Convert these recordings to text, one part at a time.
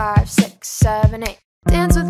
five, six, seven, eight. Dance with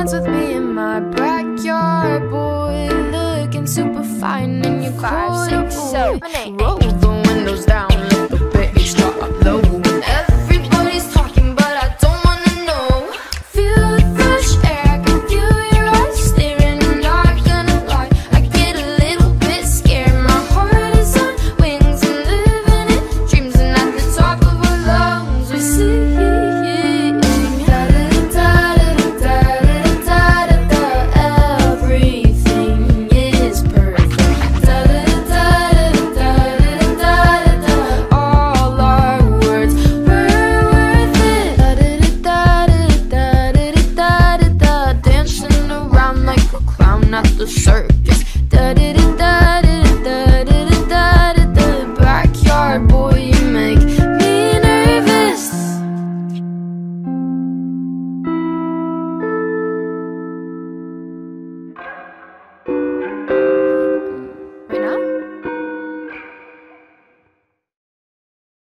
dance with me in my backyard, boy. Looking super fine, in you're cool. Roll the windows down.